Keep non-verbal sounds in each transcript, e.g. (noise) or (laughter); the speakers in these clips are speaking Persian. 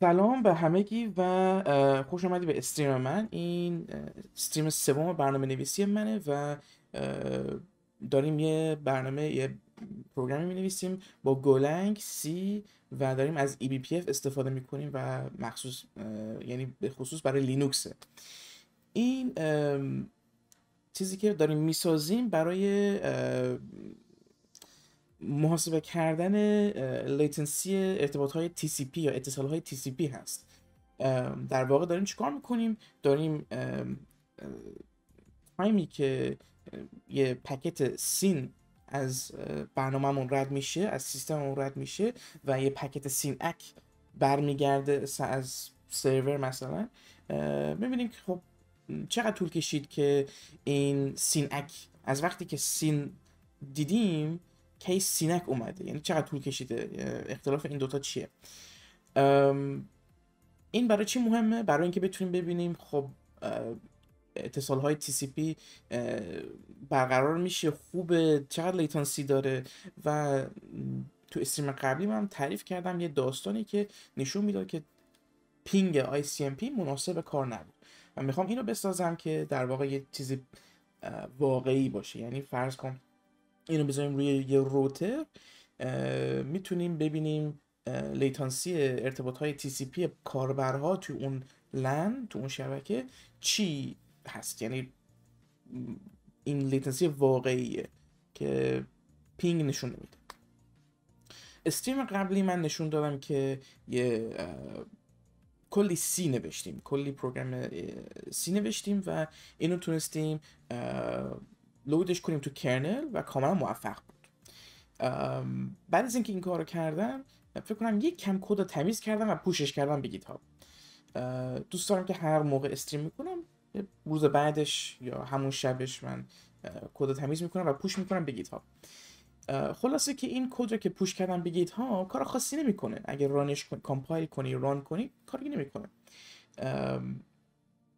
سلام به همگی و خوش آمدی به استریم من. این استریم سوم برنامه نویسی منه و داریم یه برنامه یه پروگرامی می نویسیم با گولنگ سی و داریم از EBPF استفاده می کنیم و مخصوص یعنی به خصوص برای لینوکسه این چیزی که داریم می‌سازیم برای محاسبه کردن latency ارتباط های TCP یا اتصال های TCP هست. در واقع داریم چیکار می‌کنیم؟ داریم تایمی که یه packet SYN از برنامهمون رد میشه از سیستممون رد میشه و یه packet SYN ACK برمیگرده از سرور مثلا. می‌بینیم که خب چقدر طول کشید که این SYN ACK از وقتی که SYN دیدیم کی SYN ACK اومده؟ یعنی چقدر طول کشیده؟ اختلاف این دوتا چیه؟ این برای چی مهمه؟ برای اینکه بتونیم ببینیم خب اتصال های TCP برقرار میشه خوبه چقدر latency داره و تو استریم قبلی من تعریف کردم یه داستانی که نشون می‌داد که ping ICMP مناسب کار نبود. و می‌خوام اینو بسازم که در واقع یه چیزی واقعی باشه. یعنی فرض کن اینو بذاریم روی یه router می‌تونیم ببینیم latency ارتباط های TCP کاربرها تو اون LAN تو اون شبکه چی هست؟ یعنی این latency واقعیه که ping نشون نمیده. استریم قبلی من نشون دادم که یه کلی C نوشتیم کلی program C نوشتیم و اینو تونستیم load ش کنیم تو kernel و کاملا موفق بود. بعد از اینکه این کارو کردم فکر کنم یک کم کد تمیز کردم و push ش کردم به git دوست دارم که هر موقع استریم می‌کنم روز بعدش یا همون شبش من کد تمیز می‌کنم و push می‌کنم به git خلاصه که این کد رو که push کردم به GitHub کار خاصی نمی‌کنه. اگر run ش کن، compile کنی run کنی کاری نمی‌کنه.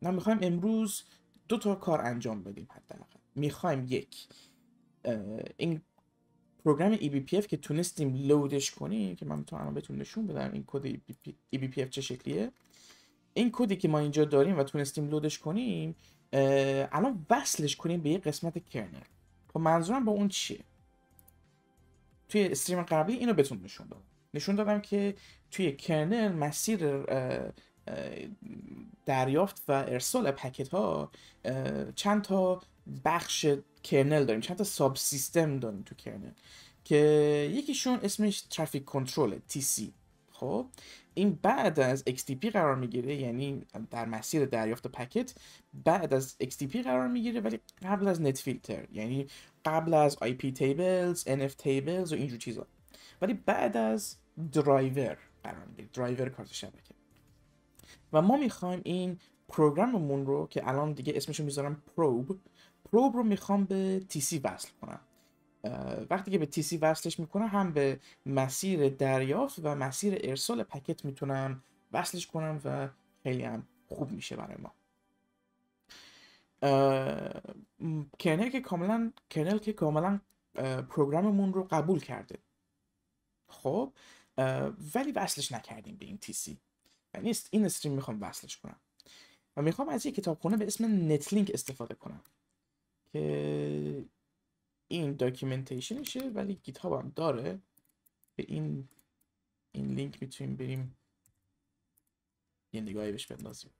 من می‌خوایم امروز دو تا کار انجام بدیم حداقل. می‌خوایم یک این program eBPF که تونستیم load ش کنیم که من می‌تونم بهتون نشون بدم این کد eBPF چه شکلیه. این کدی که ما اینجا داریم و تونستیم load ش کنیم الان وصلش کنیم به یه قسمت kernel خب منظورم با اون چیه؟ توی استریم قبلی اینو بهتون نشون دادم. نشون دادم که توی کرنل مسیر دریافت و ارسال پکت ها چند تا بخش کرنل داریم چند تا ساب سیستم داریم تو کرنل که یکیشون اسمش ترافیک کنترل TC خب این بعد از XTP قرار می‌گیره یعنی در مسیر دریافت پکت بعد از XDP قرار می‌گیره ولی قبل از netfilter یعنی قبل از iptables, nftables و اینجور چیزا. ولی بعد از درایور قرار می‌گیره درایور کارت شبکه. و ما می‌خوایم این program مون رو که الان دیگه اسمشو می‌ذارم probe probe رو می‌خوام به TC وصل کنم. وقتی که به TC وصلش می‌کنم هم به مسیر دریافت و مسیر ارسال packet می‌تونم وصلش کنم و خیلی هم خوب میشه برای ما. kernel که کاملا kernel که کاملا program مون رو قبول کرده. خب ولی وصلش نکردیم به این TC یعنی این استریم می‌خوام وصلش کنم. و می‌خوام از یک کتابخونه به اسم netlink استفاده کنم. که این documentation شه ولی git هم داره. به این این لینک می‌تونیم بریم یه نگاهی بهش بندازیم.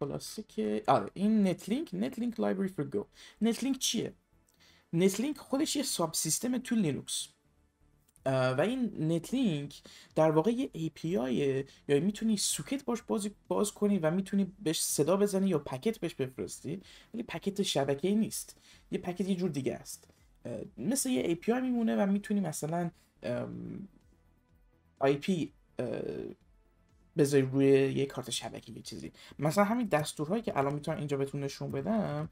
خلاصه که آره این netlink netlink library for Go. netlink چیه؟ netlink خودش یه subsystem تو لینوکس. و این netlink در واقع یه API یا می‌تونی socket باش باز, باز کنی و می‌تونی بهش صدا بزنی یا packet بهش بفرستی ولی پکت شبکه نیست. یه پکت یه جور دیگه است. مثل یه API میمونه و می‌تونی مثلا IP بذاری روی یه کارت شبکه یه چیزی. مثلا همین دستورهایی که الان می‌تونم اینجا بهتون نشون بدم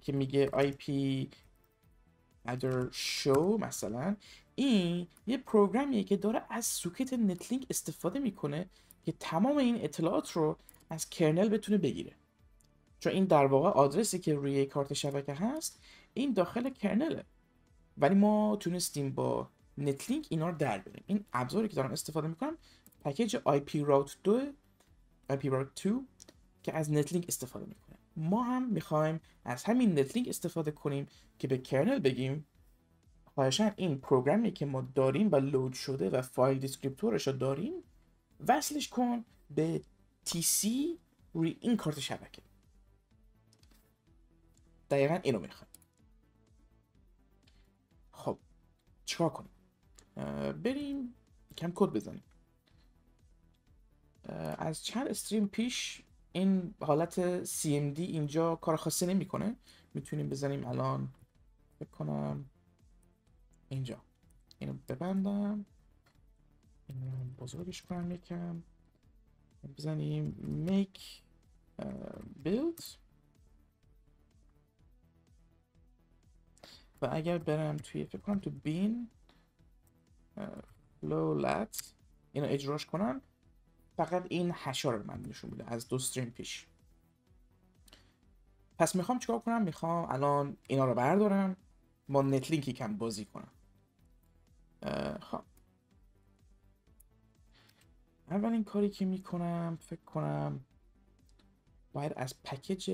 که میگه IP other show مثلا این یه پروگرامیه که داره از سوکت نتلینک استفاده می‌کنه که تمام این اطلاعات رو از kernel بتونه بگیره. چون این در واقع آدرسی که روی کارت شبکه هست این داخل kernel ه. ولی ما تونستیم با netlink اینا رو در بریم. این ابزاری که دارم استفاده می‌کنم پکیج IP Route 2 IP Route 2 که از netlink استفاده می‌کنه. ما هم می‌خوایم از همین netlink استفاده کنیم که به kernel بگیم خواهشان این program ی که ما داریم و load شده و file descriptor ش رو داریم وصلش کن به TC روی این کارت شبکه. دقیقا اینو می‌خوایم خب چیکار کنیم بریم کم کد بزنیم. از چند استریم پیش این حالت CMD اینجا کار خاصی نمی‌کنه. می‌تونیم بزنیم الان فکر کنم اینجا. اینو ببندم. اینو بزرگش کنم یکم. بزنیم. Make build. و اگر برم توی فکر کنم تو بین lat اینو اجراش کنم. فقط این هشا رو من نشون میده از دو استریم پیش. پس می‌خوام چیکار کنم؟ می‌خوام الان اینا رو بردارم. با netlink کم بازی کنم. خب. اولین کاری که می‌کنم فکر کنم باید از package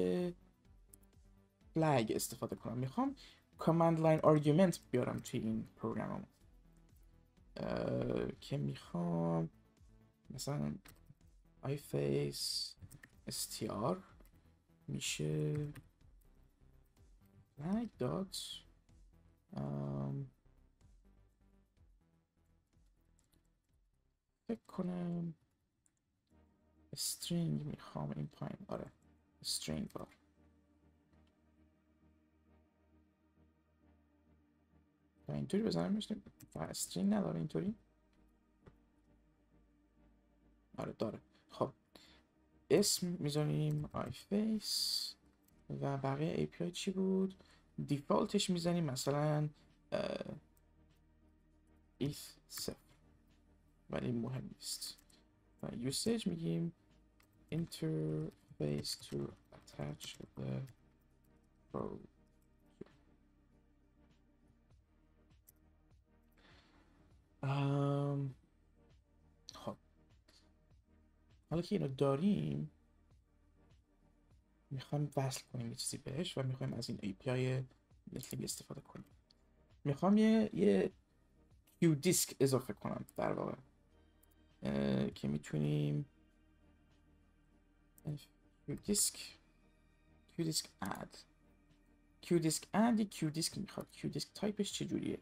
flag استفاده کنم. می‌خوام command line argument بیارم توی این program م که می‌خوام مثلا iface str میشه flag dot um, فکر کنم string می‌خوام این پایین. آره. string بار اینطوری بزنم میشنیم و string نداره اینطوری. آره داره. خب. اسم می‌زنیم iFace و بقیه API چی بود؟ دیفالتش می‌زنیم مثلا if صفر. ولی مهم نیست. و usage میگیم interface to attach the pro um, خب. حالا که اینو داریم می‌خوایم وصل کنیم یه چیزی بهش و می‌خوایم از این API netlink استفاده کنیم. می‌خوام یه یه qdisc اضافه کنم در واقع. که می‌تونیم کیو دیسک کیو دیسک اد کیو دیسک اد کیو دیسک می‌خواد. qdisc type ش چجوریه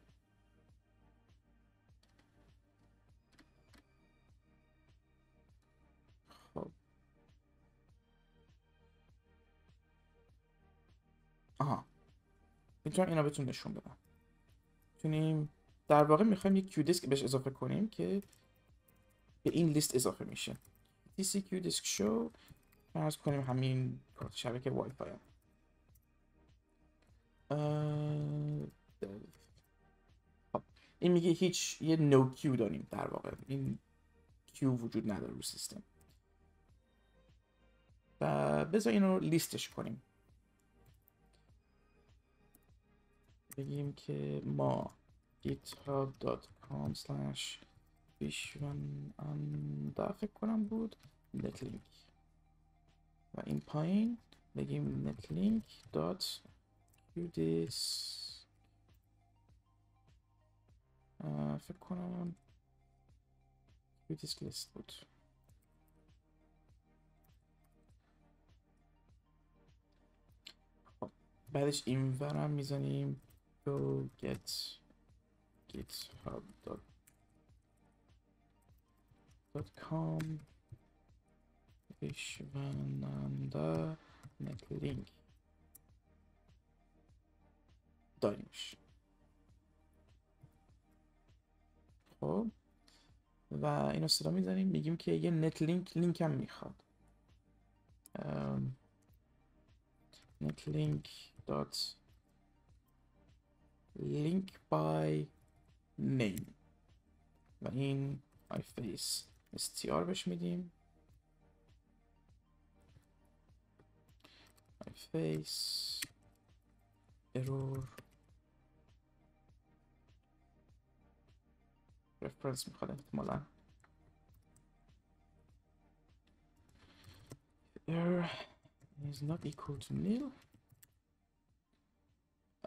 خب. آها. می‌تونم اینا بهتون نشون بدم. می‌تونیم در واقع می‌خوایم یک qdisc بهش اضافه کنیم که به این لیست اضافه میشه. tc qdisc show فرض کنیم همین کارت شبکه وای فای خب این میگه هیچ یه noqueue داریم در واقع. این queue وجود نداره رو سیستم. و بذار اینو لیستش کنیم. بگیم که ما github.com slash vishvananda فکر کنم بود. netlink و این پایین بگیم netlink dot qdisc فکر کنم کیودیس لیست بود. خب بعدش این ورم می‌زنیم. Go get github.com com. پیشوننده نتلینک داریمش خب. و اینو صدا می‌زنیم. میگیم که یه netlink link هم می‌خواد. netlink dot link by name و این iFace str بهش میدیم iFace error رفرنس میخواد احتمالا error is not equal to nil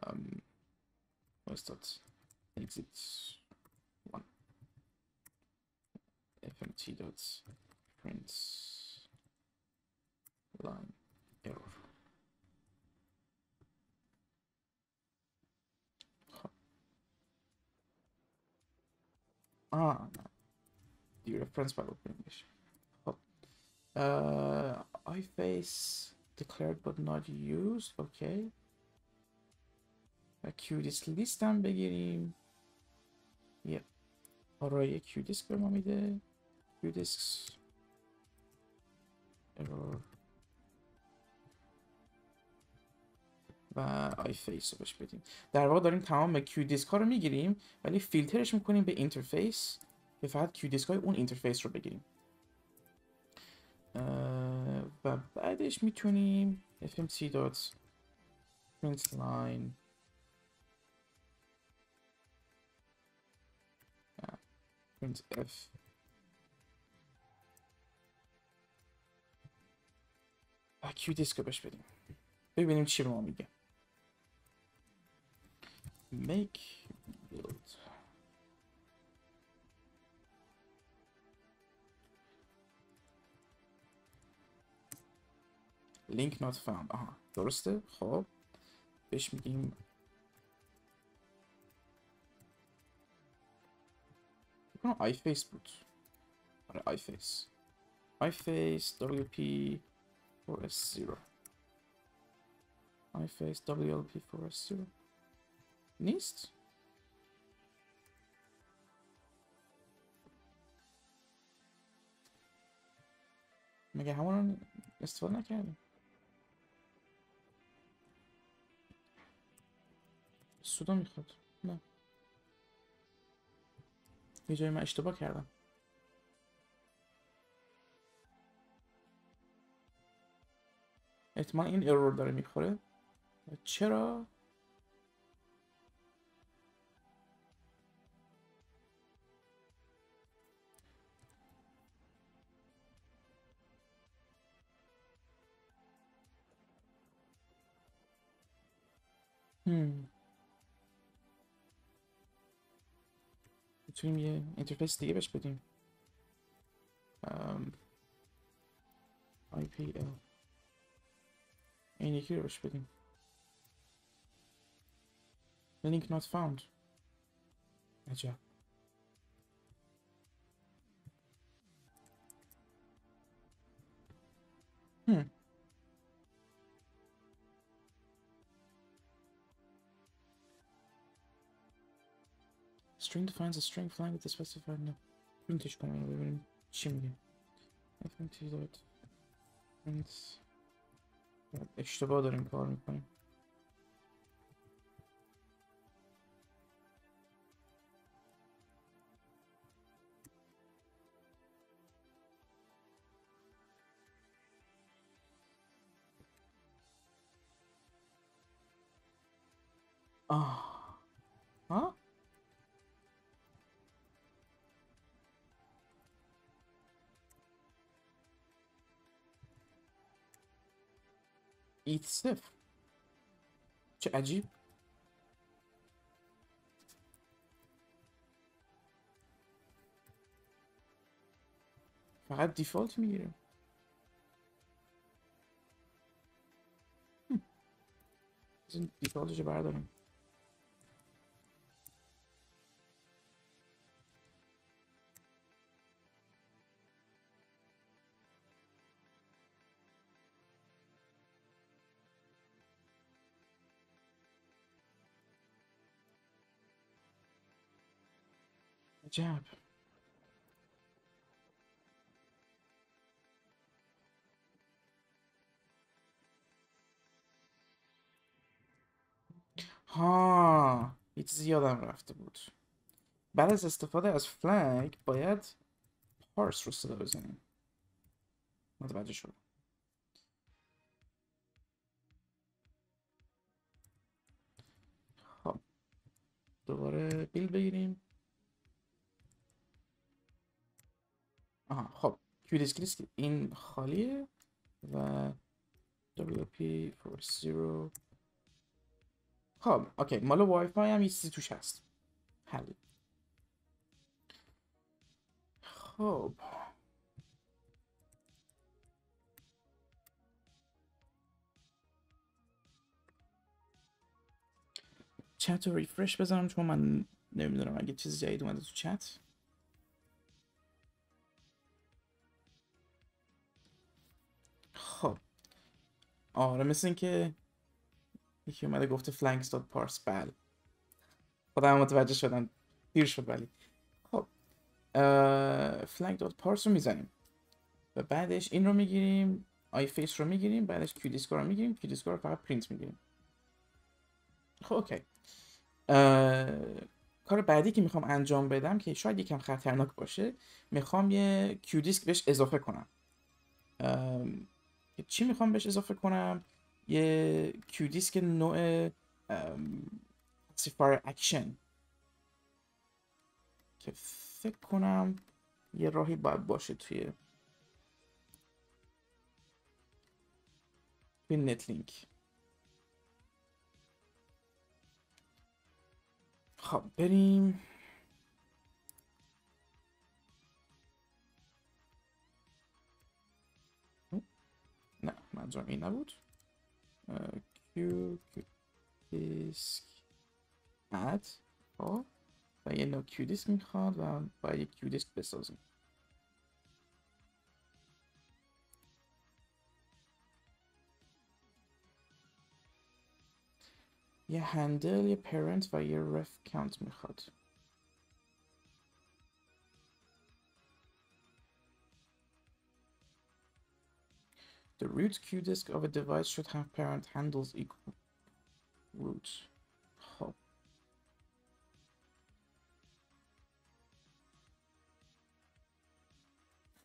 um what's that exit fmt dot print line error. آه نه dereference باید open بشه خب iface declared but not used. okay و qdisc list هم بگیریم یه array qdisc به ما میده qdisc error. و iface رو بهش بدیم. در واقع داریم تمام qdisc ها رو می‌گیریم ولی فیلترش می‌کنیم به interface که فقط qdisc های اون interface رو بگیریم. و بعدش می‌تونیم fmt dot print line. Print f. و کیو دیسک رو بهش بدیم ببینیم چی به ما میگه make build. Link not found. آها درسته خب بهش میگیم بکنم iface بود آره iface iface wp 4s0 iface wlp 4s0 نیست مگه همون رو استفاده نکردیم سودا می‌خواد نه یه جایی من اشتباه کردم احتمال این ارور داره می‌خوره. چرا؟ Hmm. می‌تونیم یه اینترفیس دیگه بهش بدیم. Um, IPL این یکی رو بهش بدیم link not found عجب hmm. string defines a string flying with the specified no printش کنیم ببینیم چی میگه fmt dot print اشتباه داریم کار می‌کنیم آه ایت صفر چه عجیب فقط دیفالت می‌گیره از این دیفالتش رو برداریم عجب. ها یه چیزی یادم رفته بود. بعد از استفاده از فلگ باید پارس رو صدا بزنیم. متوجه شد خب دوباره بیل بگیریم. آها خب کیو دیسک لیست این خالیه و WP40 خب اوکی مال وای فای هم یه توش هست. حل. خب. چت رو ریفرش بزنم چون من نمی‌دونم اگه چیز جدید اومده تو چت. آره مثل اینکه یکی اومده گفته flags dot parse بله. خودم متوجه شدم. دیر شد ولی. خب flag dot parse رو می‌زنیم. و بعدش این رو می‌گیریم. iface رو می‌گیریم. بعدش qdisc رو می‌گیریم. qdisc رو فقط پرینت می‌گیریم. خب okay. کار بعدی که می‌خوام انجام بدم که شاید یکم خطرناک باشه می‌خوام یه qdisc بهش اضافه کنم. چی می‌خوام بهش اضافه کنم؟ یه qdisc نوع classifier action که فکر کنم یه راهی باید باشه توی توی netlink خب بریم. نه منظورم این نبود qdisc add خب و یه نوع qdisc می‌خواد و باید یک qdisc بسازیم یه handle یه parent و یه ref count می‌خواد The root Q disk of a device should have parent handles equal root. خب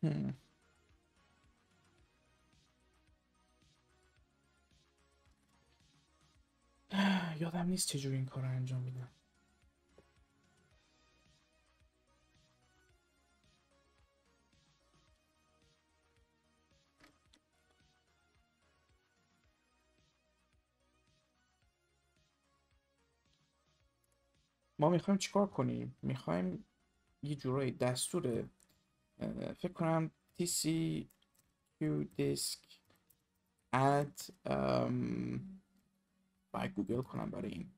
hmm. یادم نیست چجوری این کار رو انجام میدم ما می‌خوایم چیکار کنیم؟ می‌خوایم یه جورایی دستور فکر کنم tc disk add um, باید گوگل کنم برای این.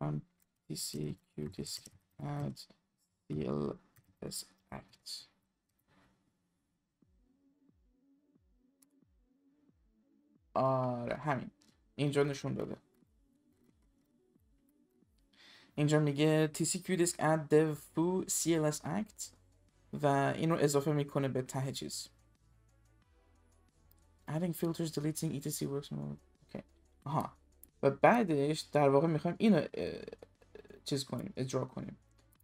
کنم tc disk add cls act. آره همین. اینجا نشون داده. اینجا میگه tcq disk add dev foo cls act و این رو اضافه می‌کنه به ته چیز. Adding filters deleting etc works okay. آها و بعدش در واقع می‌خوایم اینو چیز کنیم اجرا کنیم.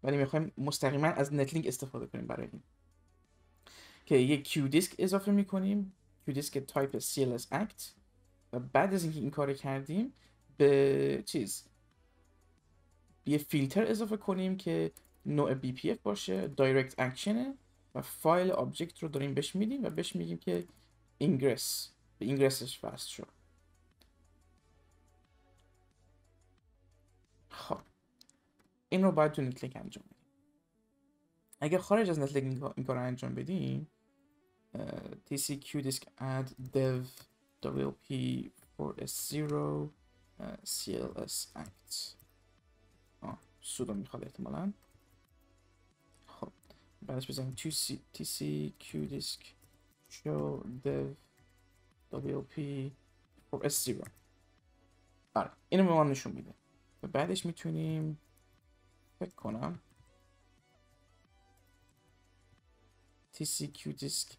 ولی می‌خوایم مستقیما از نتلینک استفاده کنیم برای این. که یک کیو دیسک اضافه می‌کنیم. qdisc type clsact. و بعد از اینکه این کار کردیم به چیز؟ یه فیلتر اضافه کنیم که نوع BPF باشه direct action ه و فایل object رو داریم بهش میدیم و بهش میگیم که ingress به ingress ش وصل شد. خب. این رو باید تو netlink انجام بدیم. اگر خارج از نتلینک این کار انجام بدیم tcq disk add dev wp 4s0 cls act. سودو می‌خواد احتمالا. خب بعدش بزنیم. Tcq disk show dev wp 4s0 آره اینو به ما نشون میده. و بعدش می‌تونیم فکر کنم tc qdisc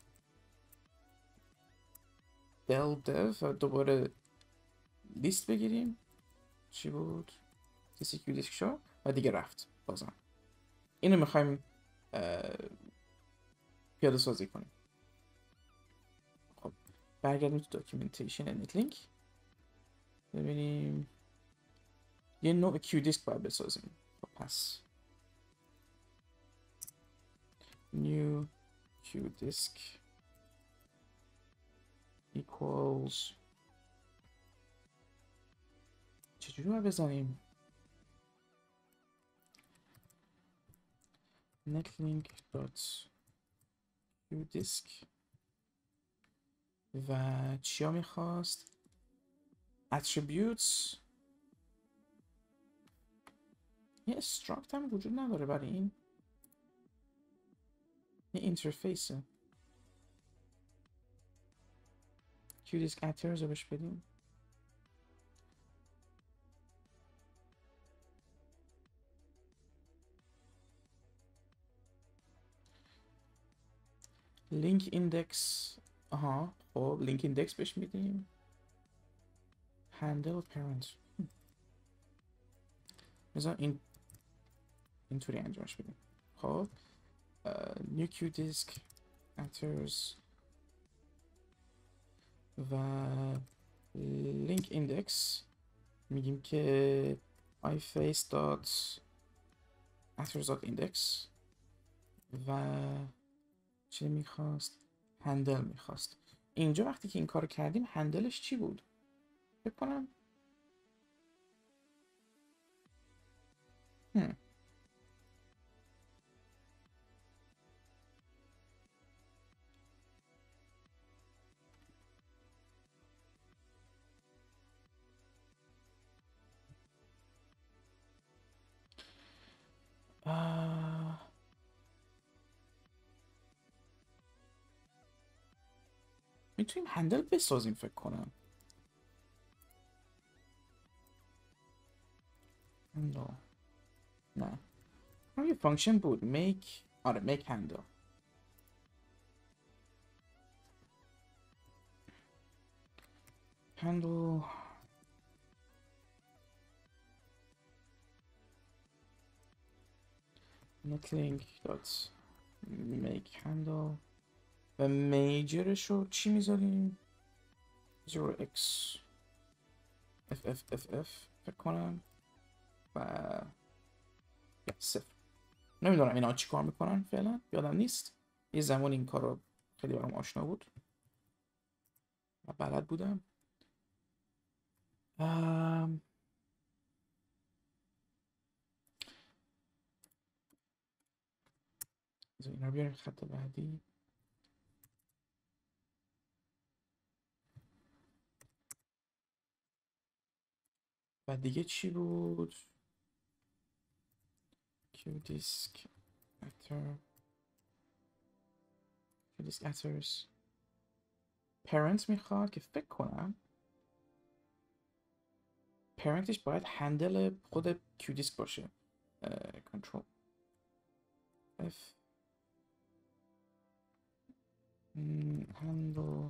del dev و دوباره لیست بگیریم. چی بود؟ tc qdisc show و دیگه رفت بازم. اینو می‌خوایم پیاده سازی کنیم. خب برگردیم تو documentation netlink ببینیم. یه نوع کیو دیسک باید بسازیم. خب پس. New q disk equals. چجوری باید بزنیم؟ Netlink dot q disk و چیا می‌خواست attributes. یه استراکت هم وجود نداره برای این یه اینترفیسه QDisk attrs رو بهش بدیم link index آها خب link index بهش میدیم. handle parent. بذار این اینطوری انجامش بدیم. خب new qdisc attrs و link index میگیم که iface dot enters dot index و چی می‌خواست؟ هندل می‌خواست. اینجا وقتی که این کار کردیم هندلش چی بود؟ فکر کنم. هم. می‌تونیم handle بسازیم فکر کنم. handle. نه. هم یه function بود. Make آره make handle. Handle. Netlink dot make handle. و میجرش رو چی می‌ذاریم؟ 0x FFFF فکر کنم. و صفر. نمی‌دونم اینا چی کار می‌کنن فعلا یادم نیست. یه زمان این کار رو خیلی برام آشنا بود. و بلد بودم. ام... اینا رو بیاریم خط بعدی. دیگه چی بود؟ qdisc attr qdisc attrs؟ parent می‌خواد که فکر کنم parent ش باید handle خود qdisc باشه. کنترل. اف. هندل.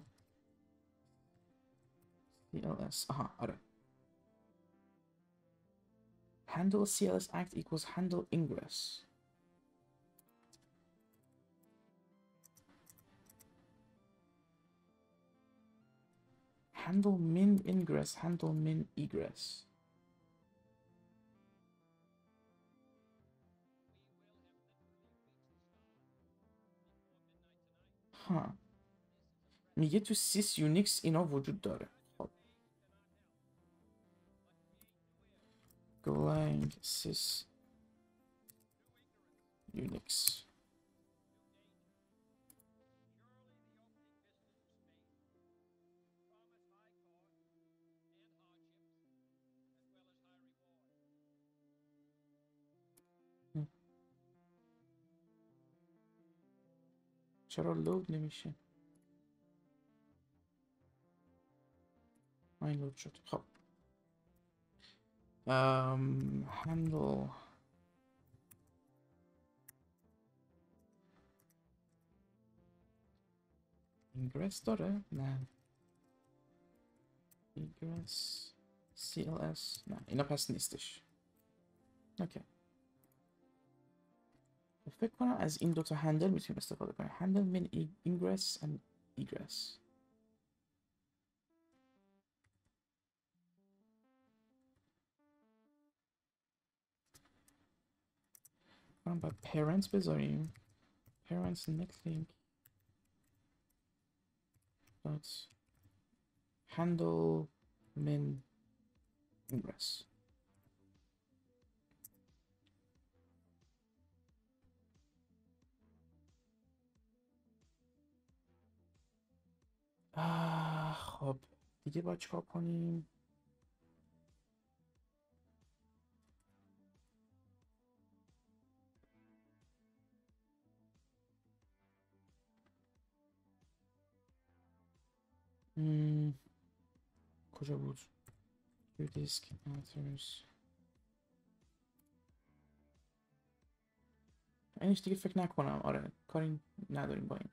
CLS آها آره. Handle CLS act equals handle ingress. Handle min ingress, handle min egress. ها میگه تو سیس یونیکس اینا وجود داره خب Golang sys Unix. چرا لود نمیشه؟ این لود شد خب. Um, handle. Ingress داره؟ نه ingress CLS نه اینا پس نیستش اوکی فکر کنم از این دوتا هندل می‌تونیم استفاده کنیم هندل من ingress and egress. کنم باید parents بذاریم parents next link dot handle min ingress آه خب دیگه با چیکار کنیم مم. کجا بود your disk. Enters اینش دیگه فکر نکنم آره کاری نداریم با این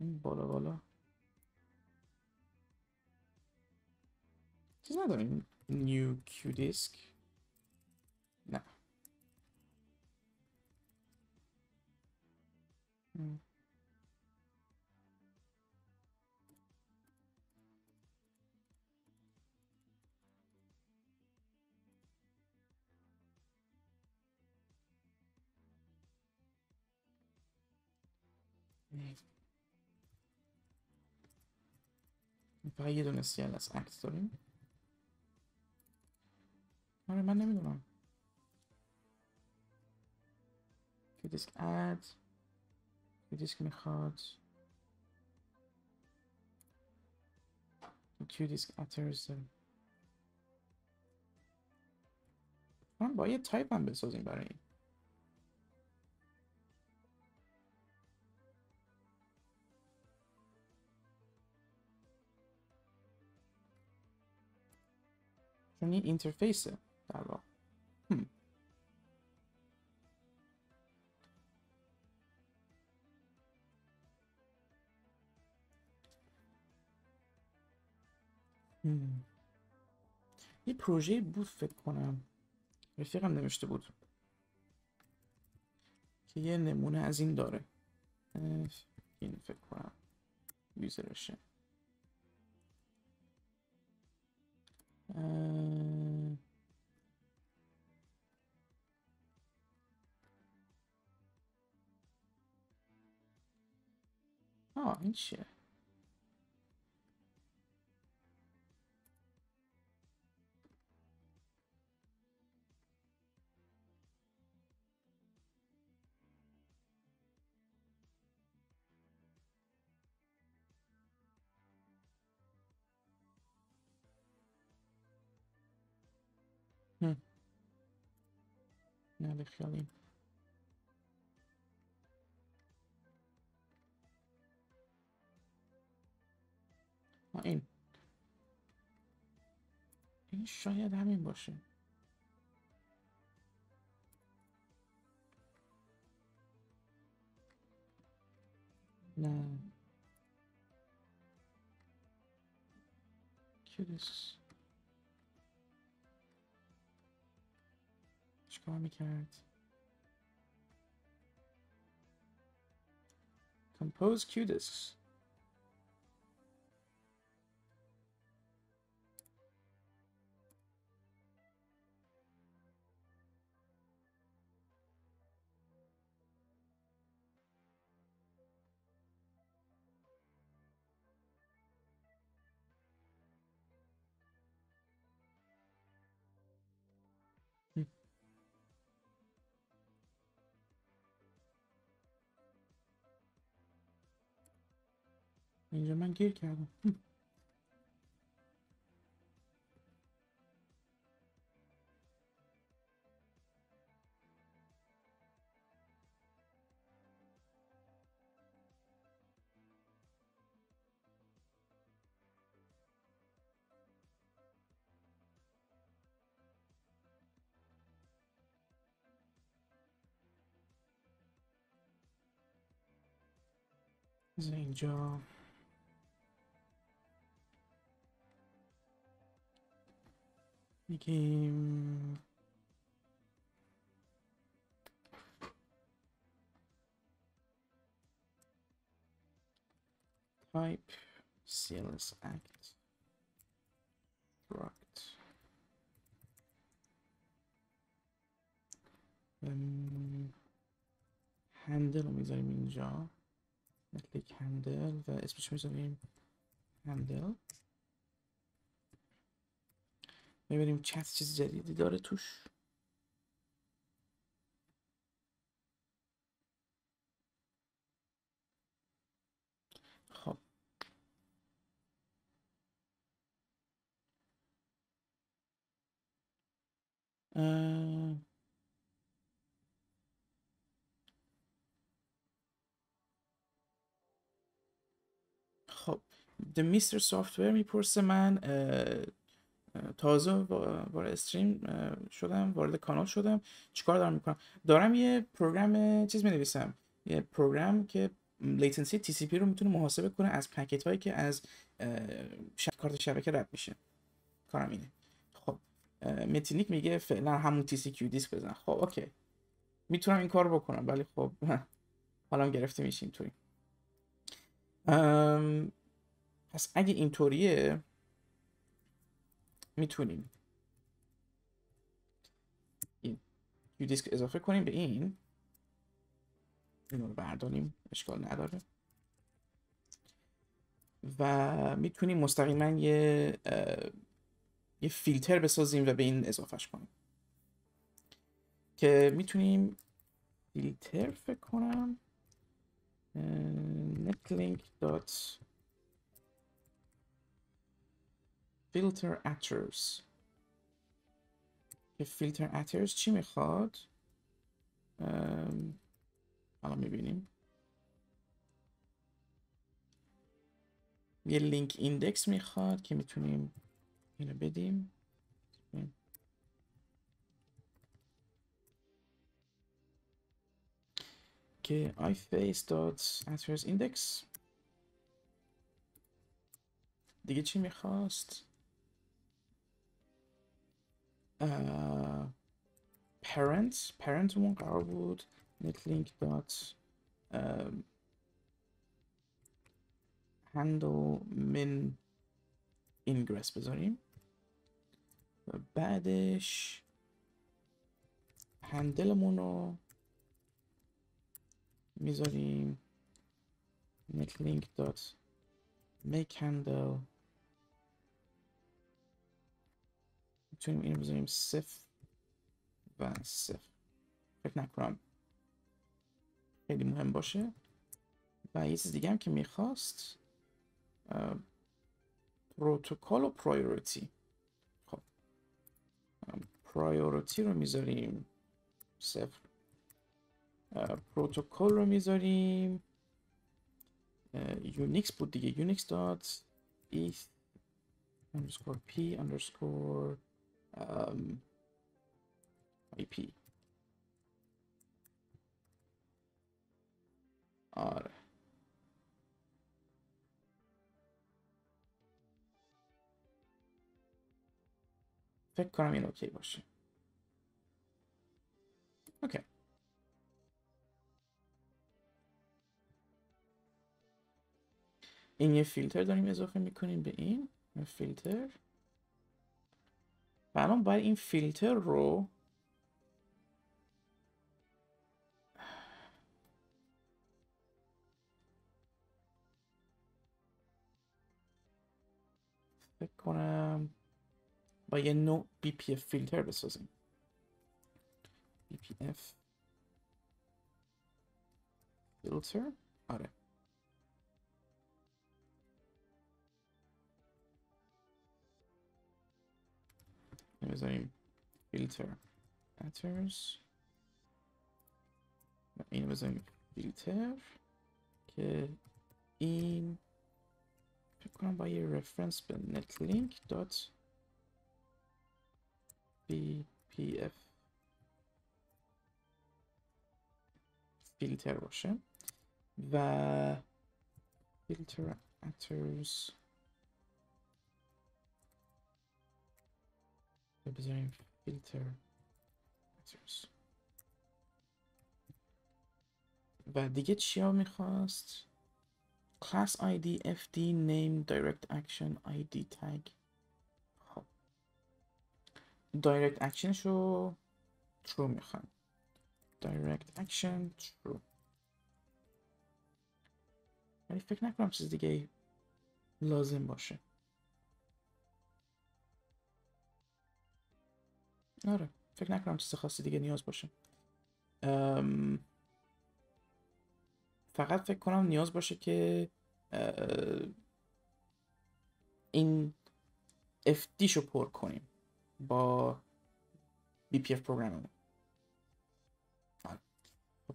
این بالا بالا چیز نداریم new q disk. فقط یه دونه سیل از اکت داریم آره من نمی‌دونم که دیسک اد که دیسک می‌خواد کیو دیسک اترز داریم من با یه تایپ هم بسازیم برای این این اینترفیسه در واقع. هم. هم. یه پروژه بود فکر کنم. رفیقم نوشته بود. که یه نمونه از این داره. این فکر کنم. یوزرشه اه، آه این چیه نه بخیالیم آه این این شاید همین باشه. نه. کیوس Farmy cat. Compose Cutis. اینجا من گیر کردم. اینجا میگیم type cls act. Struct um, هندل رو می‌ذاریم اینجا نتلیک هندل و اسمش می‌ذاریم هندل ببینیم چت چیز جدیدی داره توش. خب. اه... خب. The Mr. Software می‌پرسه من تازه وارد stream شدم وارد کانال شدم. چیکار دارم می‌کنم؟ دارم یه program چیز می نویسم یه program که latency TCP رو می‌تونه محاسبه کنه از packet هایی که از کارت شبکه رد میشه. کارم اینه. خب متینیک میگه فعلا همون TC qdisc بزن. خب OK. می‌تونم این کار بکنم ولی خب (laughs) حالا گرفته میشه اینطوری پس اگه اینطوریه می‌تونیم. این qdisc اضافه کنیم به این. این رو برداریم اشکال نداره. و می‌تونیم مستقیما یه یه فیلتر بسازیم و به این اضافهش کنیم. که می‌تونیم فیلتر فکر کنم netlink filter atters که filter atters چی می‌خواد؟ حالا می‌بینیم. یه لینک ایندکس می‌خواد که می‌تونیم اینو بدیم. که iface.atters index. دیگه چی می‌خواست؟ Uh, parent parentمون قرار بود netlink dot um, handle min ingress بذاریم و بعدش هندلمون رو می‌ذاریم netlink dot make handle می‌تونیم اینو بذاریم صفر. و صفر. فکر نکنم خیلی مهم باشه. و یه چیز دیگه هم که می‌خواست پروتکل و priority خب priority رو می‌ذاریم صفر. پروتکل رو می‌ذاریم. unix بود دیگه. unix dot eth underscore p underscore um, IP آره فکر کنم این اوکی باشه. اوکی. این یه فیلتر داریم اضافه می‌کنیم به این. فیلتر. الان باید این فیلتر رو فکر کنم با یه نوع BPF فیلتر بسازیم. BPF فیلتر. آره. بذاریم فیلتر اترز و اینو بذاریم فیلتر که این فکر کنم با یه رفرنس به netlink دات bpf فیلتر باشه و فیلتر اترز بذاریم فیلتر و دیگه چیا می‌خواست؟ Class id fd name direct action id tag. خب. Direct actionش رو true می‌خوام direct action true. ولی فکر نکنم چیز دیگه لازم باشه. آره فکر نکنم چیز خاصی دیگه نیاز باشه. ام... فقط فکر کنم نیاز باشه که این FD شو پر کنیم با BPF پروگراممون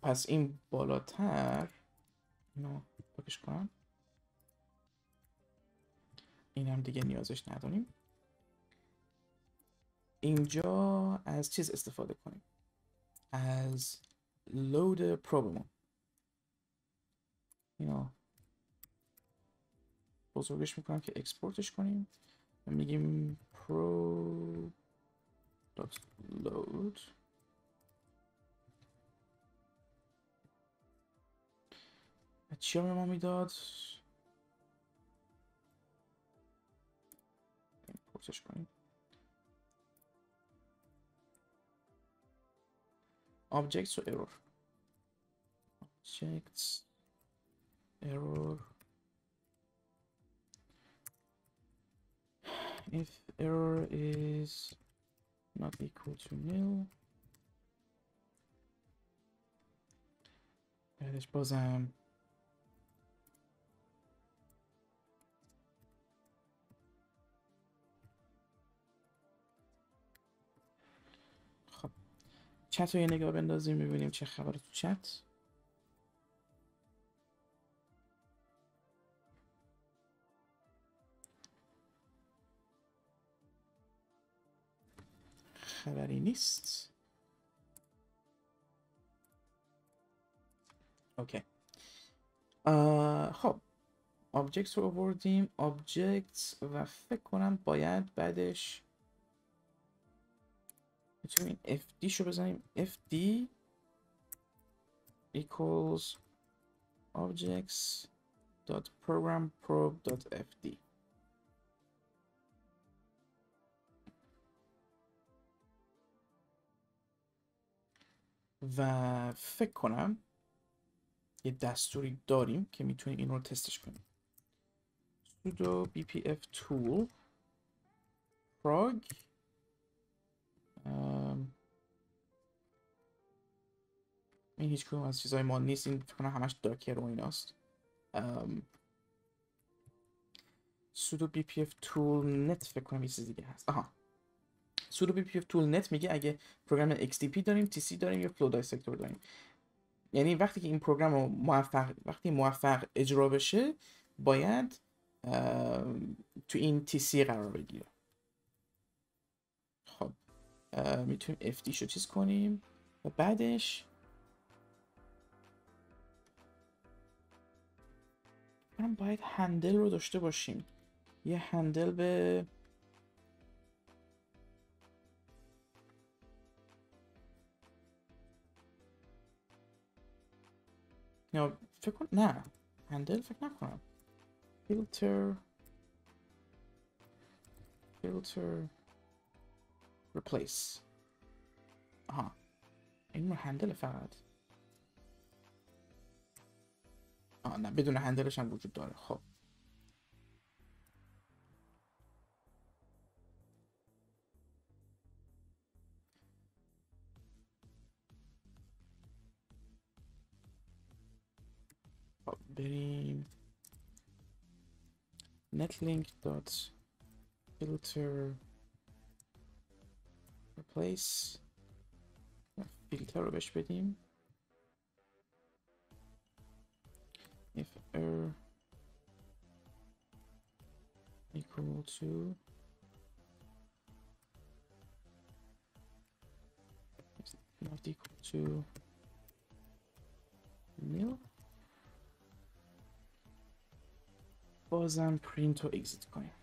پس این بالاتر اینو پاکش کنم. این هم دیگه نیازش نداریم. اینجا از چیز استفاده کنیم؟ از لود پروبمون. اینو بزرگش می‌کنم که اکسپورتش کنیم. میگیم pro load چی ما می‌داد؟ پرسش کنیم. objects or error? Objects error. If error is not equal to nil I suppose I'm چت رو یه نگاه بندازیم ببینیم چه خبر تو چت. خبری نیست. OK. خب object رو آوردیم. object و فکر کنم باید بعدش می‌تونیم fd شو بزنیم. Fd equals objects dot program probe dot fd و فکر کنم یه دستوری داریم که می‌تونیم این رو تستش کنیم. Sudo bpf tool prog این هیچ کدوم از چیزهای ما نیست. این کنم همش داکر و ایناست. sudo bpf tool net فکر کنم یه چیز دیگه هست. آها. sudo bpf tool net میگه اگه پروگرام xdp داریم tc داریم یا flow dissector داریم. یعنی وقتی که این پروگرام رو موفق وقتی موفق اجرا بشه باید تو این tc قرار بگیره. می‌تونیم fd شو چیز کنیم. و بعدش من باید هندل رو داشته باشیم. یه هندل به یا فکر نه هندل فکر نکنم. فیلتر فیلتر replace. آها این رو هندل فقط آه نه بدون هندلش هم وجود داره خب بریم netlink dot filter. Replace. فیلتر رو بهش بدیم if error equal to. Not equal to nil. بازم پرینت رو exit کنیم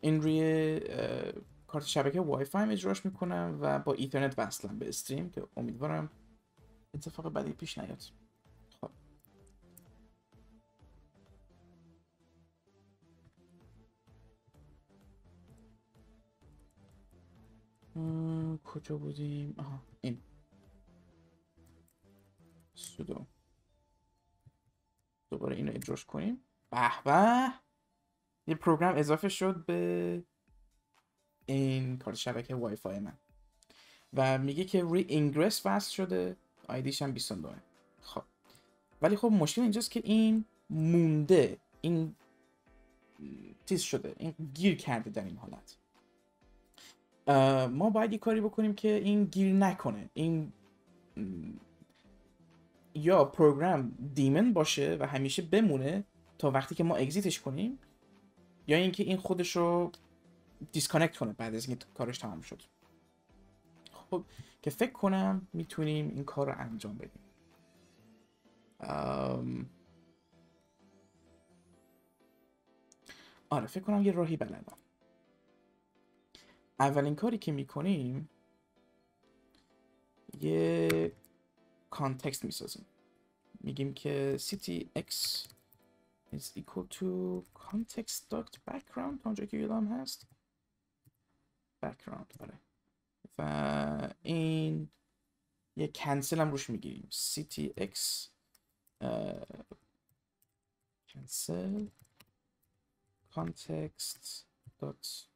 این روی کارت شبکه وای فای اجراش می‌کنم و با Ethernet وصلم به stream که امیدوارم اتفاق بدی پیش نیاد. خب. کجا بودیم؟ آها این. سودو. دوباره اینو اجراش کنیم. به به. یه پروگرام اضافه شد به این کارت شبکه وای فای من. و میگه که روی اینگرس وصل شده آیدیش هم 22 خب. ولی خب مشکل اینجاست که این مونده این چیز شده این گیر کرده در این حالت. ما باید یه کاری بکنیم که این گیر نکنه. این یا پروگرام دیمن باشه و همیشه بمونه تا وقتی که ما اگزیتش کنیم یا اینکه این خودش رو disconnect کنه بعد از اینکه کارش تمام شد. خب که فکر کنم می‌تونیم این کار رو انجام بدیم. آره فکر کنم یه راهی بلدم اولین کاری که می‌کنیم یه context می‌سازیم. میگیم که ctx is equal to context dot که یادم هست background آره و این یه کنسل هم روش می‌گیریم ctx cancel context dot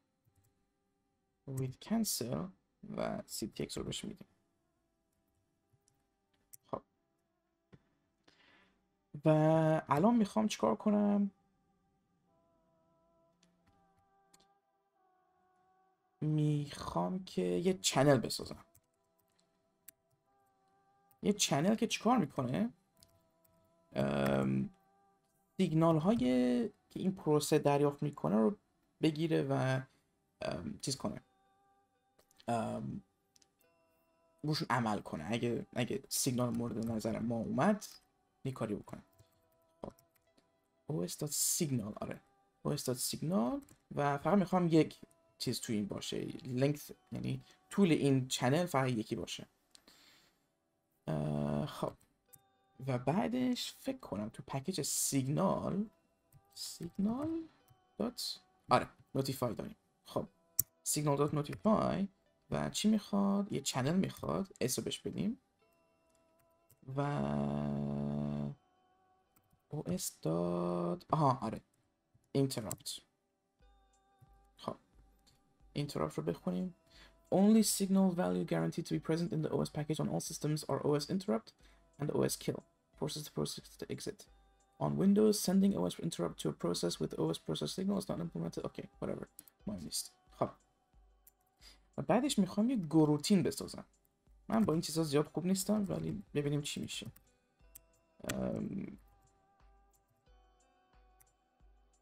with cancel و ctx رو بهش میدیم خب و الان می‌خوام چیکار کنم؟ می‌خوام که یه چنل بسازم. یه چنل که چیکار می‌کنه؟ سیگنال های که این پروسه دریافت می‌کنه رو بگیره و چیز کنه. روشون عمل کنه. اگه اگه سیگنال مورد نظر ما اومد یه کاری بکنه خب. os.signal آره. os.signal و فقط می‌خوام یک چیز توی این باشه length یعنی طول این channel فقط یکی باشه. خب. و بعدش فکر کنم تو package سیگنال signal dot آره Notify داریم. خب. سیگنال دات نوتیفای و چی می‌خواد؟ یه چنل می‌خواد اس بهش بدیم. و os دات آها آره interrupt خب interrupt رو بخونیم only signal value guaranteed to be present in the OS package on all systems are OS interrupt and OS kill forces the process to exit on Windows sending OS interrupt to a process with OS process signal is not implemented okay whatever مهم نیست خب و بعدش می‌خوام یه گروتین بسازم من با این چیزا زیاد خوب نیستم ولی ببینیم چی میشه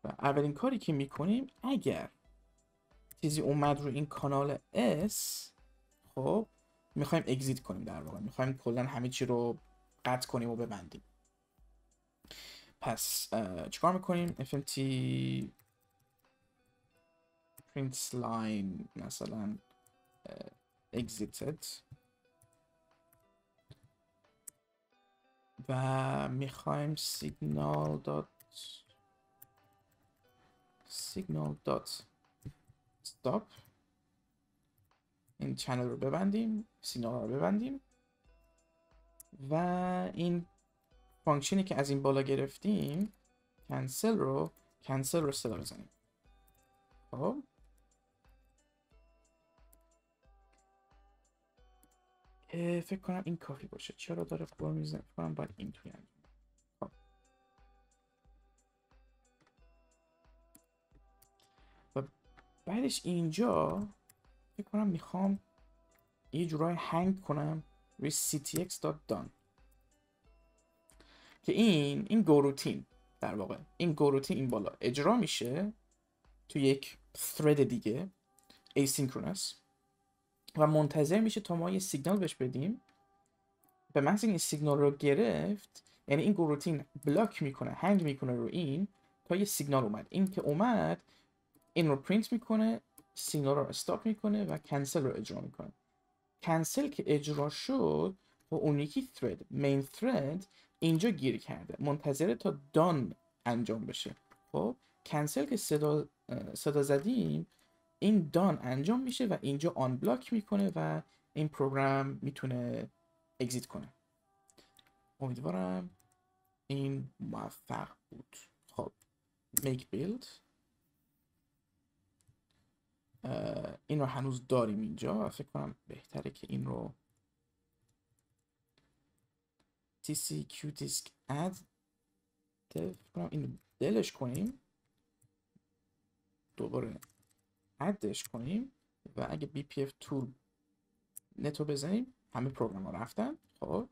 و اولین کاری که می‌کنیم اگر چیزی اومد رو این کانال S خب می‌خوایم اگزیت کنیم در واقع. می‌خوایم کلا همه چی رو قطع کنیم و ببندیم. پس چیکار می‌کنیم؟ Fmt print line مثلا exited. و می‌خوایم signal dot signal dot stop. این چنل رو ببندیم سیگنال رو ببندیم. و این function ی که از این بالا گرفتیم کنسل رو کنسل رو صدا بزنیم. خب. فکر کنم این کافی باشه. چرا داره غر می‌زنه فکر کنم باید این توی خب بعدش اینجا فکر کنم می‌خوام یه جورای هنگ کنم روی ctx.done که این این گروتین در واقع. این گروتین این بالا اجرا میشه تو یک thread دیگه asynchronous و منتظر میشه تا ما یه سیگنال بهش بدیم. به محض این سیگنال رو گرفت یعنی این گروتین بلاک می‌کنه هنگ می‌کنه رو این تا یه سیگنال اومد. این که اومد این رو پرینت می‌کنه سیگنال رو stop می‌کنه و کنسل رو اجرا می‌کنه. کنسل که اجرا شد و اون یکی thread thread اینجا گیر کرده. منتظره تا done انجام بشه. خب کنسل که صدا, صدا زدیم این done انجام میشه و اینجا unblock می‌کنه و این program می‌تونه exit کنه. امیدوارم این موفق بود. خب make build. این رو هنوز داریم اینجا و فکر کنم بهتره که این رو tc qdisk add کنم این دلش کنیم. دوباره ادش کنیم و اگه bpf tool نتو بزنیم همه پروگرام ها رفتن خب.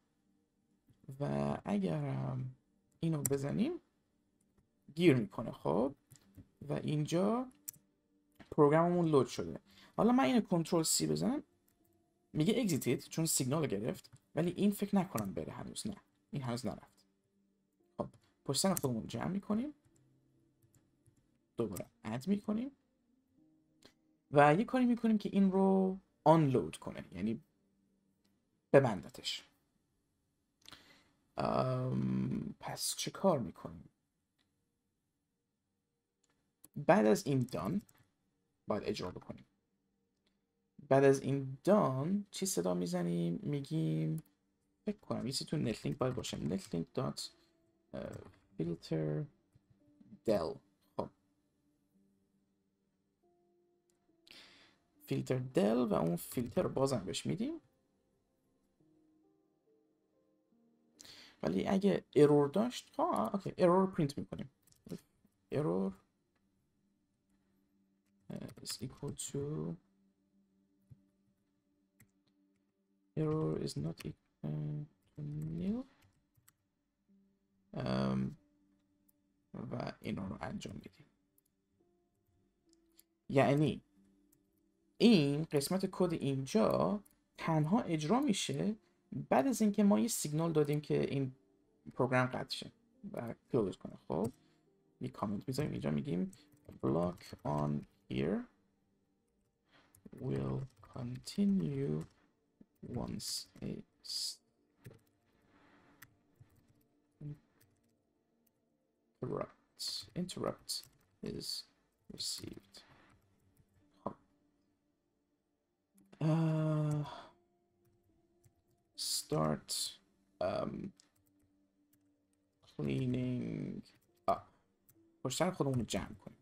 و اگر اینو بزنیم گیر می‌کنه خب. و اینجا پروگراممون لود شده. حالا من اینو کنترل سی بزنم. میگه اگزیتید چون سیگنال گرفت ولی این فکر نکنم بره هنوز نه. این هنوز نرفت. خب پشت خودمون جمع می‌کنیم. دوباره اد می‌کنیم. و یه کاری می‌کنیم که این رو آنلود کنه یعنی ببندتش. پس چه کار می‌کنیم؟ بعد از این دان باید اجرا بکنیم. بعد از این دان چی صدا می‌زنیم؟ میگیم فکر کنم یه تو نتلینک باید باشه. نتلینک دات فیلتر دل خب. filter del و اون فیلتر رو بازم بهش میدیم. ولی اگه error داشت ها OK error print می‌کنیم. error is equal to error is not equal to nil و اینا رو انجام میدیم یعنی این قسمت کد اینجا تنها اجرا میشه بعد از اینکه ما یه سیگنال دادیم که این پروگرام قطع شه و کلوز کنه. خب یه کامنت می‌ذاریم اینجا میگیم block on here will continue once it interrupt interrupt is received. Uh, start um, cleaning up. We're starting to clean to jam. Cool.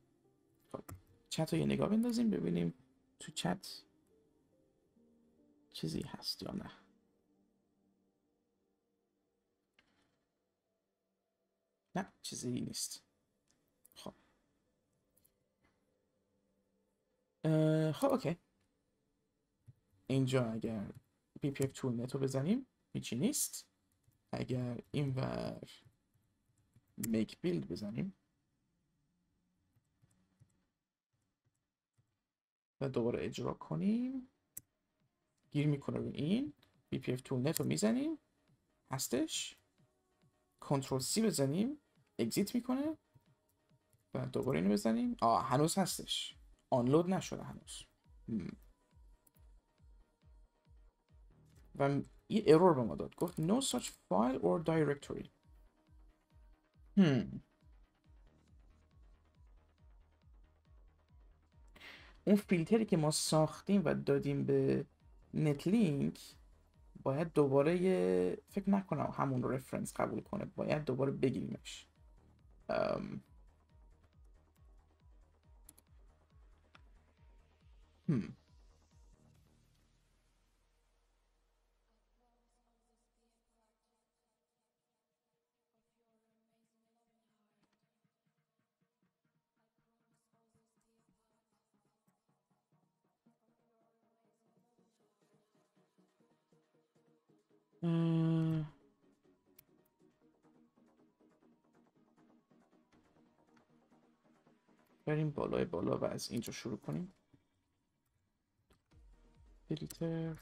چت رو یه نگاه بندازیم ببینیم تو چت چیزی هست یا نه. نه چیزی نیست. خب. خب اوکی. اینجا اگر BPF tool نتو بزنیم هیچی نیست. اگر این ور make build بزنیم و دوباره اجرا کنیم. گیر می‌کنه رو این. BPF tool نت رو می‌زنیم. هستش. کنترل سی بزنیم. اگزیت می‌کنه. و دوباره اینو بزنیم. آه هنوز هستش. آنلود نشده هنوز. و یه ارور به ما داد. گفت no such file or directory. hmm. اون فیلتری که ما ساختیم و دادیم به نتلینک باید دوباره یه فکر نکنم همون رفرنس قبول کنه. باید دوباره بگیریمش. um. Hmm. بریم بالای بالا و از اینجا شروع کنیم. فیلتر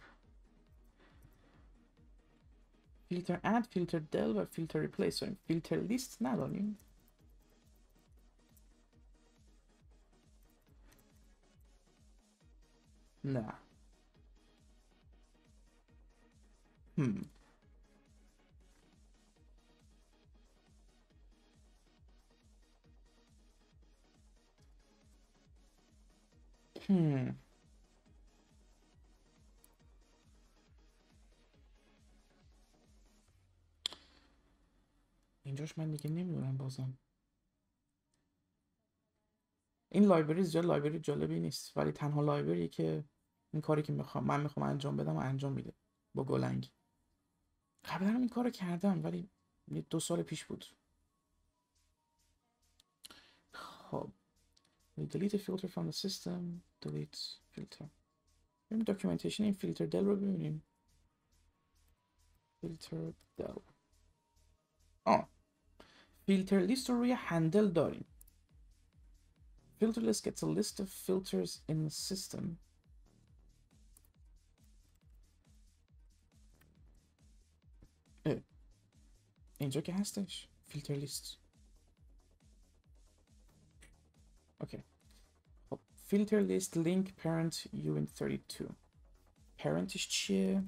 فیلتر اد فیلتر دل و فیلتر ریپلیس داریم فیلتر لیست نداریم. نه. هم Hmm. اینجاش من دیگه نمی‌دونم بازم. این لایبرری زیاد لایبرری جالبی نیست ولی تنها لایبرری که این کاری که می‌خوام من می‌خوام انجام بدم و انجام میده با گلنگ. قبلا این کارو کردم ولی دو سال پیش بود. خب. Delete a filter from the system. Delete filter. بریم documentation این فیلتر دل رو ببینیم فیلتر دل آه فیلتر لیست رو روی هندل داریم filter list gets a list of filters in the system. اه. اینجا که هستش فیلتر لیست اوکی خب فیلتر لیست link parent uint32 parentش چیه